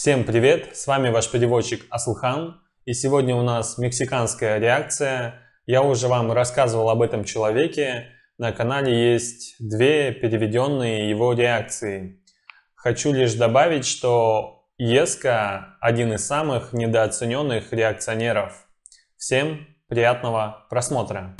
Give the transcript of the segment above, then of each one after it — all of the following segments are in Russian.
Всем привет, с вами ваш переводчик Аслхан, и сегодня у нас мексиканская реакция. Я уже вам рассказывал об этом человеке, на канале есть две переведенные его реакции. Хочу лишь добавить, что Еска один из самых недооцененных реакционеров. Всем приятного просмотра!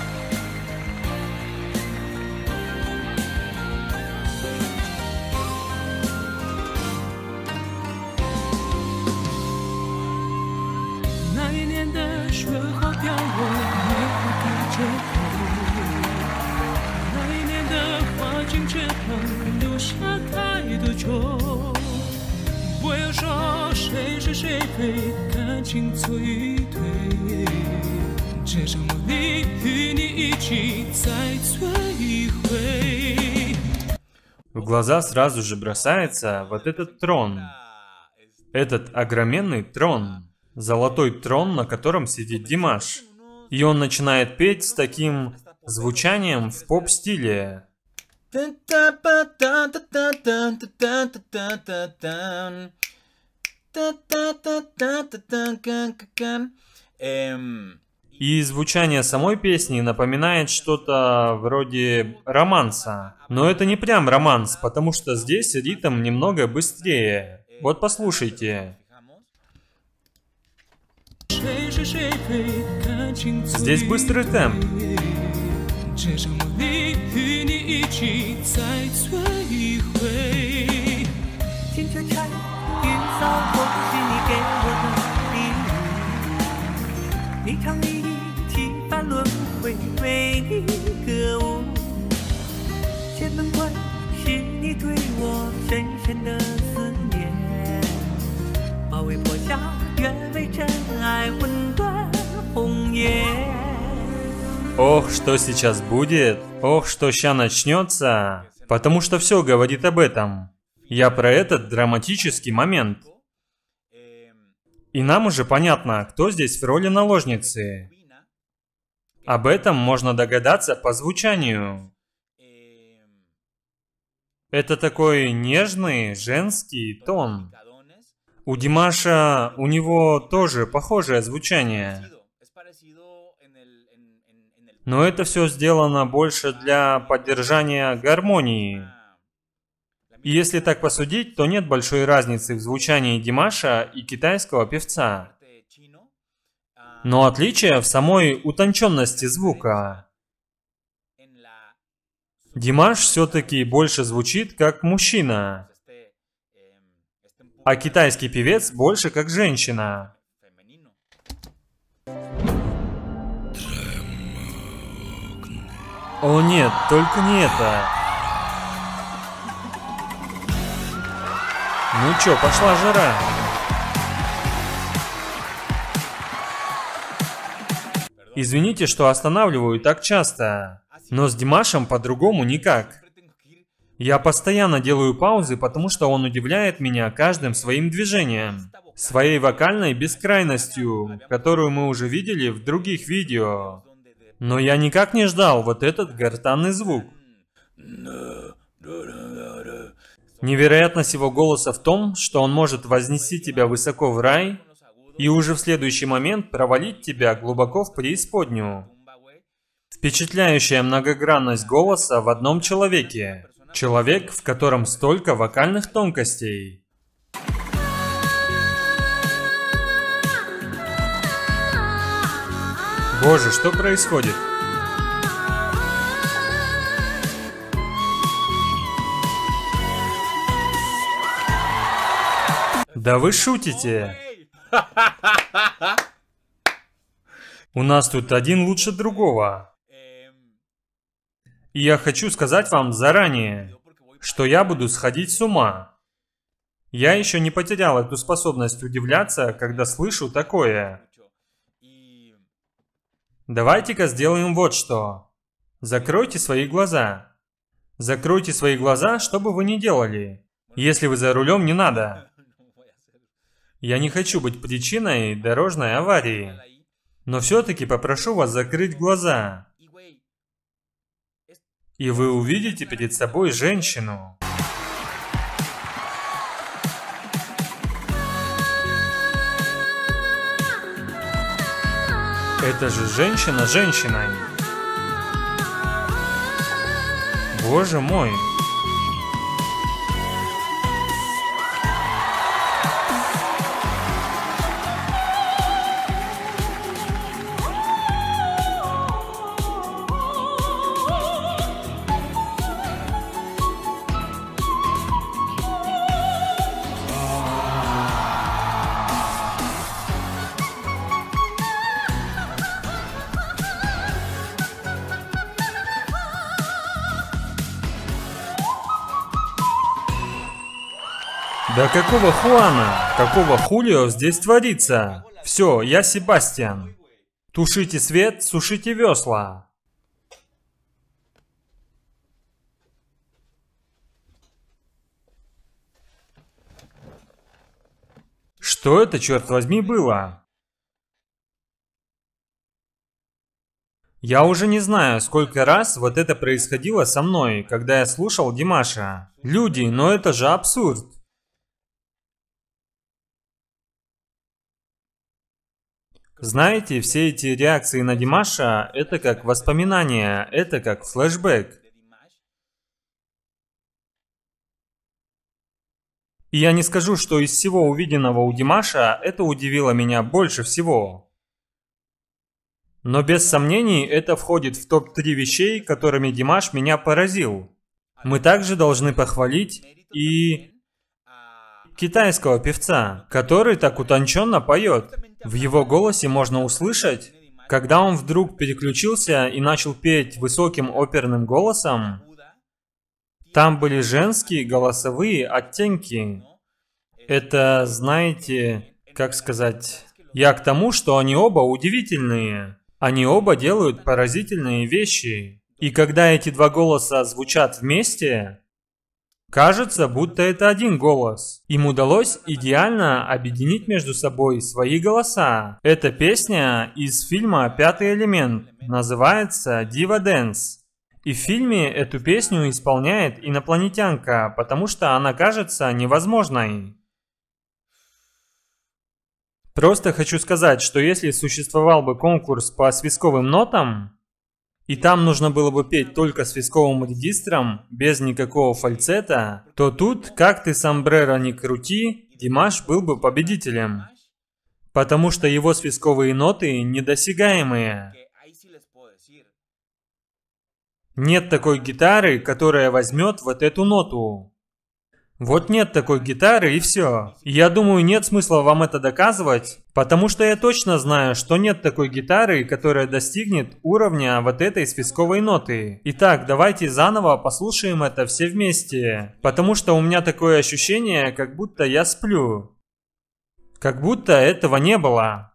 В глаза сразу же бросается вот этот трон. Этот огроменный трон. Золотой трон, на котором сидит Димаш. И он начинает петь с таким звучанием в поп-стиле. И звучание самой песни напоминает что-то вроде романса. Но это не прям романс, потому что здесь ритм немного быстрее. Вот послушайте. Здесь быстрый темп. Ох, что сейчас будет? Ох, что ща начнется? Потому что все говорит об этом. Я про этот драматический момент. И нам уже понятно, кто здесь в роли наложницы. Об этом можно догадаться по звучанию. Это такой нежный женский тон. У Димаша, у него тоже похожее звучание. Но это все сделано больше для поддержания гармонии. Если так посудить, то нет большой разницы в звучании Димаша и китайского певца. Но отличие в самой утонченности звука. Димаш все-таки больше звучит как мужчина, а китайский певец больше как женщина. О нет, только не это. Ну чё, пошла жара. Извините, что останавливаю так часто, но с Димашем по-другому никак. Я постоянно делаю паузы, потому что он удивляет меня каждым своим движением. Своей вокальной бескрайностью, которую мы уже видели в других видео. Но я никак не ждал вот этот гортанный звук. Невероятность его голоса в том, что он может вознести тебя высоко в рай и уже в следующий момент провалить тебя глубоко в преисподнюю. Впечатляющая многогранность голоса в одном человеке. Человек, в котором столько вокальных тонкостей. Боже, что происходит? Да вы шутите. У нас тут один лучше другого. И я хочу сказать вам заранее, что я буду сходить с ума. Я еще не потерял эту способность удивляться, когда слышу такое. Давайте-ка сделаем вот что. Закройте свои глаза. Закройте свои глаза, что бы вы ни делали. Если вы за рулем, не надо. Я не хочу быть причиной дорожной аварии, но все-таки попрошу вас закрыть глаза. И вы увидите перед собой женщину. Это же женщина женщиной. Боже мой, Да какого Хуана? Какого Хулио здесь творится? Все, я Себастьян. Тушите свет, сушите весла. Что это, черт возьми, было? Я уже не знаю, сколько раз вот это происходило со мной, когда я слушал Димаша. Люди, но это же абсурд. Знаете, все эти реакции на Димаша – это как воспоминания, это как флешбэк. И я не скажу, что из всего увиденного у Димаша это удивило меня больше всего. Но без сомнений это входит в топ-3 вещей, которыми Димаш меня поразил. Мы также должны похвалить и китайского певца, который так утонченно поет. В его голосе можно услышать, когда он вдруг переключился и начал петь высоким оперным голосом, там были женские голосовые оттенки. Это, знаете, как сказать, я к тому, что они оба удивительные. Они оба делают поразительные вещи. И когда эти два голоса звучат вместе, Кажется, будто это один голос. Им удалось идеально объединить между собой свои голоса. Эта песня из фильма «Пятый элемент» называется «Diva Dance». И в фильме эту песню исполняет инопланетянка, потому что она кажется невозможной. Просто хочу сказать, что если существовал бы конкурс по свисковым нотам, и там нужно было бы петь только с висковым регистром, без никакого фальцета, то тут, как ты сомбреро не крути, Димаш был бы победителем. Потому что его свисковые ноты недосягаемые. Нет такой гитары, которая возьмет вот эту ноту. Вот нет такой гитары и все. Я думаю, нет смысла вам это доказывать, потому что я точно знаю, что нет такой гитары, которая достигнет уровня вот этой свисковой ноты. Итак, давайте заново послушаем это все вместе, потому что у меня такое ощущение, как будто я сплю. Как будто этого не было.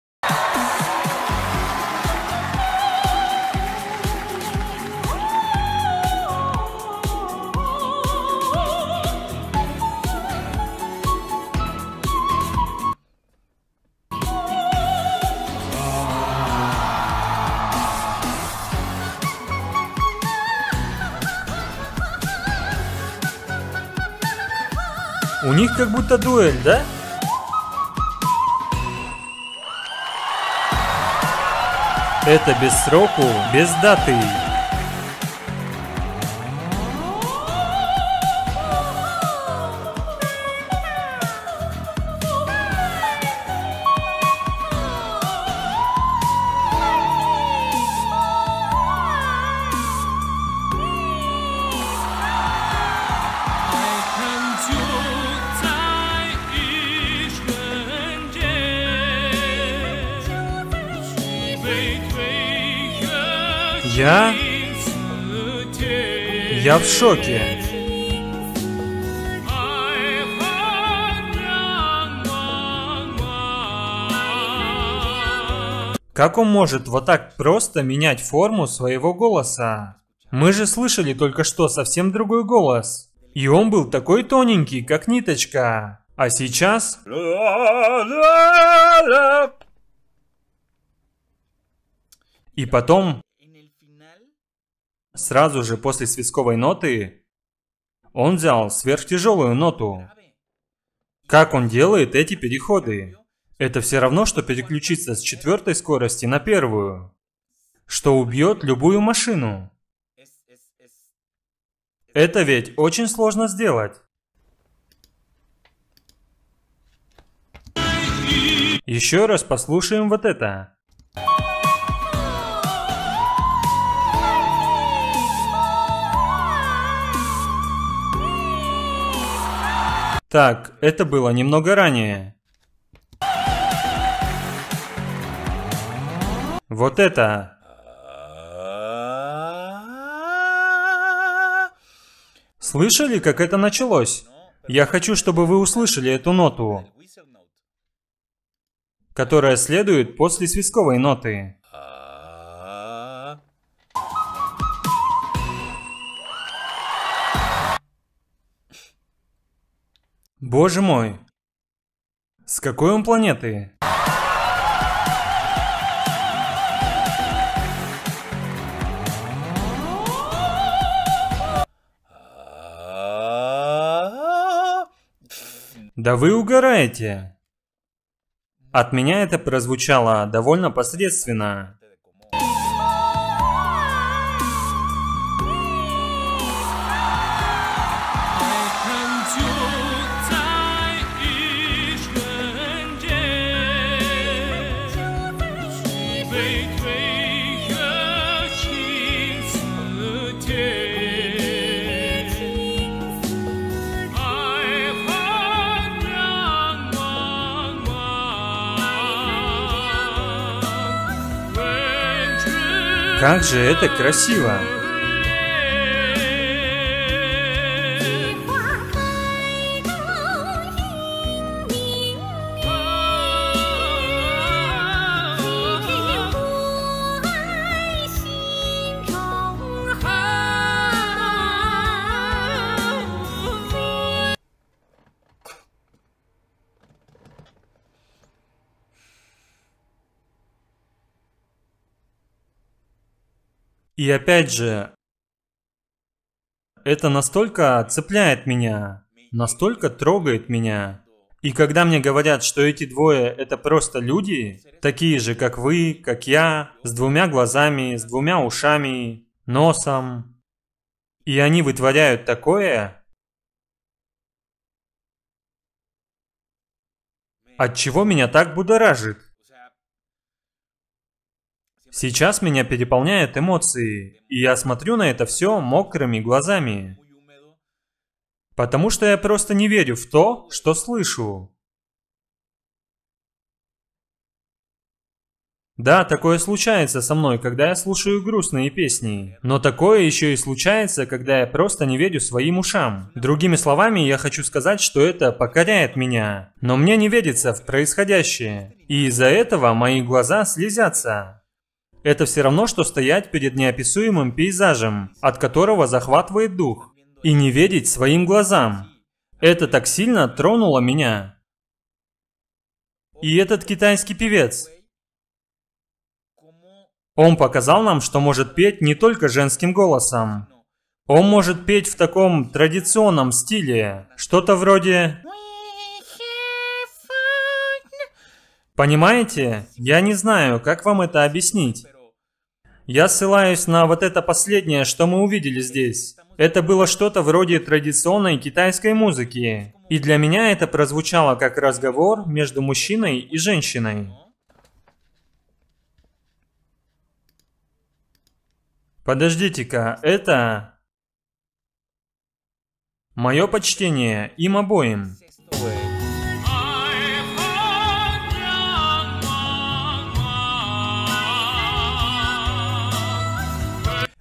У них как будто дуэль, да? Это без сроку, без даты. Я... Я в шоке. Как он может вот так просто менять форму своего голоса? Мы же слышали только что совсем другой голос. И он был такой тоненький, как ниточка. А сейчас... И потом Сразу же после свисковой ноты он взял сверхтяжелую ноту. Как он делает эти переходы? Это все равно, что переключиться с четвертой скорости на первую, что убьет любую машину. Это ведь очень сложно сделать. Еще раз послушаем вот это. Так, это было немного ранее. Вот это. Слышали, как это началось? Я хочу, чтобы вы услышали эту ноту, которая следует после свистковой ноты. Боже мой! С какой он планеты? Да вы угораете. От меня это прозвучало довольно посредственно. Как же это красиво! И опять же, это настолько цепляет меня, настолько трогает меня. И когда мне говорят, что эти двое это просто люди, такие же, как вы, как я, с двумя глазами, с двумя ушами, носом, и они вытворяют такое, от чего меня так будоражит. Сейчас меня переполняют эмоции, и я смотрю на это все мокрыми глазами. Потому что я просто не верю в то, что слышу. Да, такое случается со мной, когда я слушаю грустные песни. Но такое еще и случается, когда я просто не верю своим ушам. Другими словами, я хочу сказать, что это покоряет меня. Но мне не верится в происходящее. И из-за этого мои глаза слезятся. Это все равно, что стоять перед неописуемым пейзажем, от которого захватывает дух, и не верить своим глазам. Это так сильно тронуло меня. И этот китайский певец. Он показал нам, что может петь не только женским голосом. Он может петь в таком традиционном стиле, что-то вроде... Понимаете? Я не знаю, как вам это объяснить. Я ссылаюсь на вот это последнее, что мы увидели здесь. Это было что-то вроде традиционной китайской музыки. И для меня это прозвучало как разговор между мужчиной и женщиной. Подождите-ка, это... Мое почтение им обоим.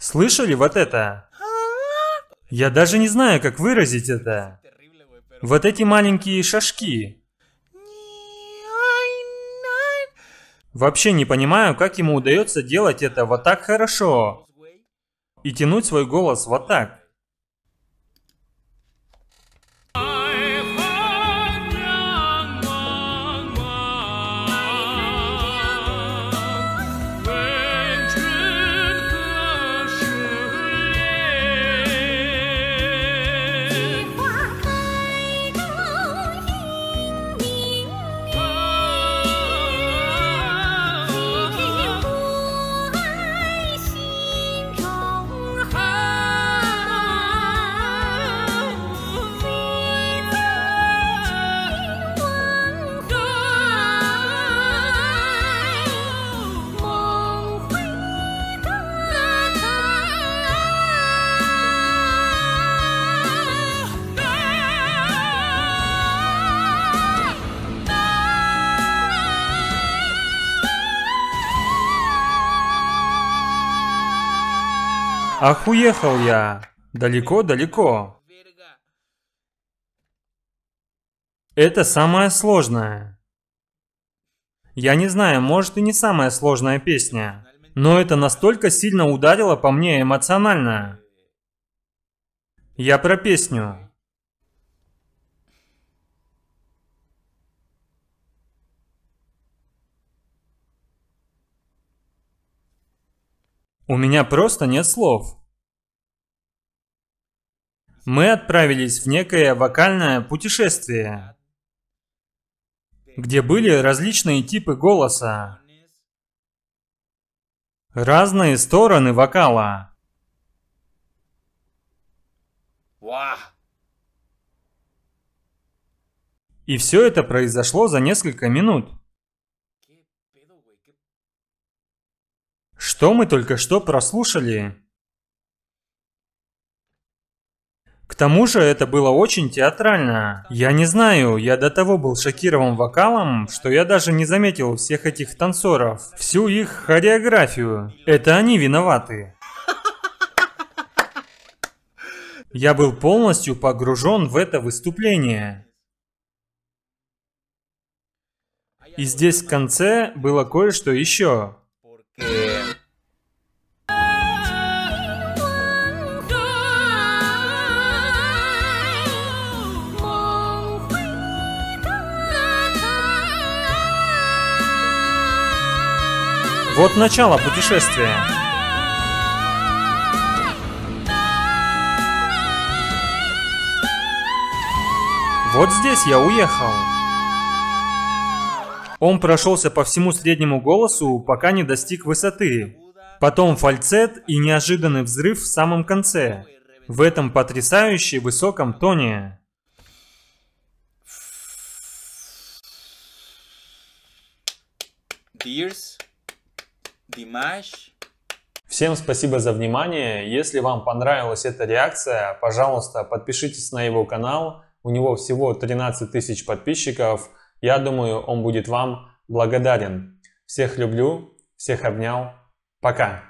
Слышали вот это? Я даже не знаю, как выразить это. Вот эти маленькие шажки. Вообще не понимаю, как ему удается делать это вот так хорошо. И тянуть свой голос вот так. Ах, уехал я. Далеко-далеко. Это самое сложное. Я не знаю, может и не самая сложная песня, но это настолько сильно ударило по мне эмоционально. Я про песню. У меня просто нет слов. Мы отправились в некое вокальное путешествие, где были различные типы голоса, разные стороны вокала. И все это произошло за несколько минут. Что мы только что прослушали? К тому же это было очень театрально. Я не знаю, я до того был шокирован вокалом, что я даже не заметил всех этих танцоров, всю их хореографию. Это они виноваты. Я был полностью погружен в это выступление. И здесь в конце было кое-что еще. Вот начало путешествия. Вот здесь я уехал. Он прошелся по всему среднему голосу, пока не достиг высоты. Потом фальцет и неожиданный взрыв в самом конце. В этом потрясающе высоком тоне. Tears Димаш. Всем спасибо за внимание. Если вам понравилась эта реакция, пожалуйста, подпишитесь на его канал. У него всего 13 тысяч подписчиков. Я думаю, он будет вам благодарен. Всех люблю, всех обнял. Пока.